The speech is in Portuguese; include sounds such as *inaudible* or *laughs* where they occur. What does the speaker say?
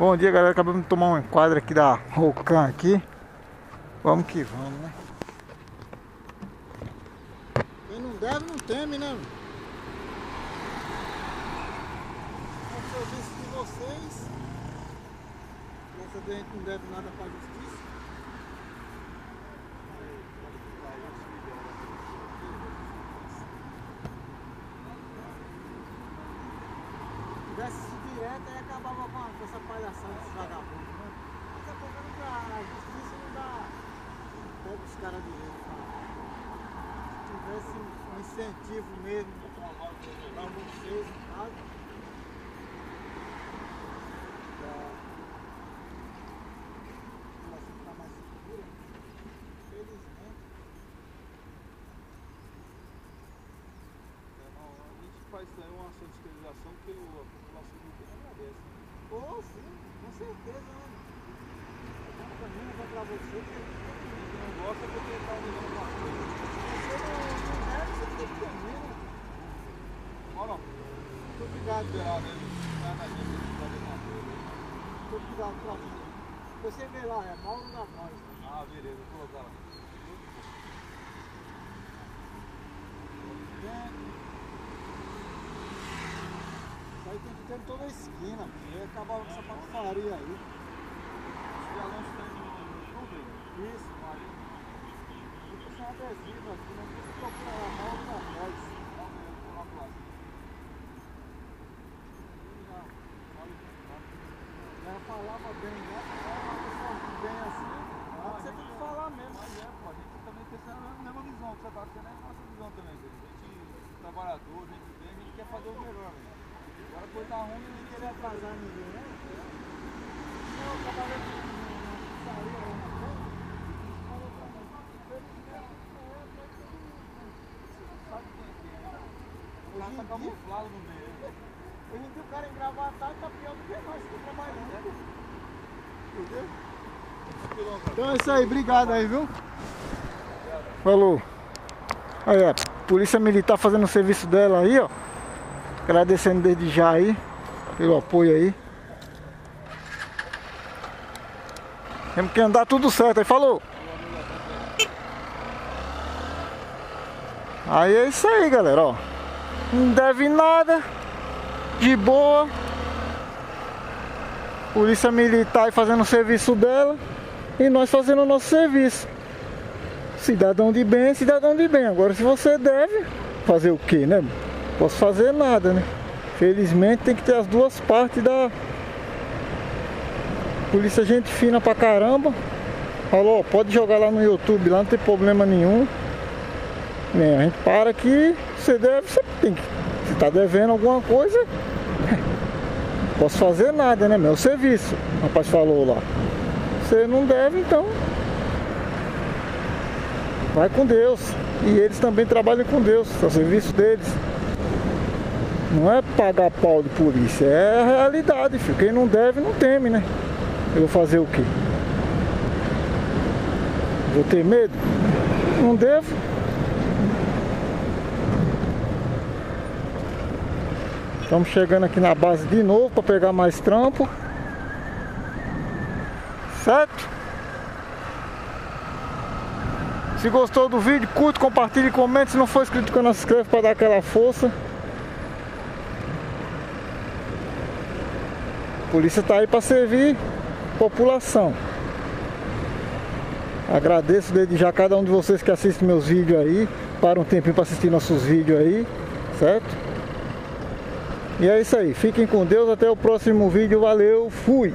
Bom dia galera, acabamos de tomar um enquadro aqui da Rocan aqui Vamos que vamos, né? Quem não deve não teme, né? É o serviço de vocês Graças a Deus a gente não deve nada para a justiça aí acabava com essa palhaçada desse vagabundo, né? Mas a pouco não dá, a justiça não dá. Não pega os caras direito, Se tivesse um incentivo mesmo para vocês, no caso. Faz também uma ação de esterilização que a população do Rio agradece. Oh, sim, com certeza, né? A campanha vai pra você que não gosta porque está levando uma coisa. Você não, não deve, você tem que ter medo. Bora. Muito obrigado. Esperar, né? Tá gente vai uma coisa. Muito obrigado pra mim. Você vê lá, é Mauro da Voz. Ah, beleza, vou colocar lá. Que em toda a esquina, porque acabava com essa patifaria aí. Os violões estão no YouTube? Isso, vai. Vou puxar um adesivo aqui, não precisa procurar a mão da voz. Ela falava bem, né? Ela falava bem assim. Ah, você tem que falar mesmo. Mas é, pô, a gente também tem essa mesma visão que você tá tendo, é a nossa visão também. A gente, trabalhador, gente vem, a gente quer fazer o melhor, velho. Agora coisa ruim não querer atrasar ninguém, né? Não, né? O cara tá camuflado no meio. Hoje em dia o cara engravatado tá pior do que nós que trabalhando. Entendeu? Então é isso aí, obrigado aí, viu? Falou. Aí, a polícia militar fazendo o serviço dela aí, ó. Agradecendo desde já aí, pelo apoio aí. Temos que andar tudo certo aí, falou! Aí é isso aí, galera, ó. Não deve nada, de boa. Polícia Militar aí fazendo o serviço dela e nós fazendo o nosso serviço. Cidadão de bem, cidadão de bem. Agora se você deve, fazer o que, né? Posso fazer nada, né? Felizmente tem que ter as duas partes da polícia gente fina pra caramba. Falou, pode jogar lá no YouTube, lá não tem problema nenhum. Bem, a gente para que você deve, você tem que. Se tá devendo alguma coisa, *laughs* posso fazer nada, né? Meu serviço, o rapaz falou lá. Você não deve, então. Vai com Deus. E eles também trabalham com Deus, é o serviço deles. Não é pagar pau de polícia, é a realidade, filho. Quem não deve não teme, né? Eu vou fazer o quê? Vou ter medo? Não devo. Estamos chegando aqui na base de novo para pegar mais trampo. Certo? Se gostou do vídeo, curte, compartilhe, comente. Se não for inscrito no canal, se inscreve para dar aquela força. Polícia está aí para servir população. Agradeço desde já cada um de vocês que assiste meus vídeos aí. Para um tempinho para assistir nossos vídeos aí, certo? E é isso aí. Fiquem com Deus. Até o próximo vídeo. Valeu. Fui.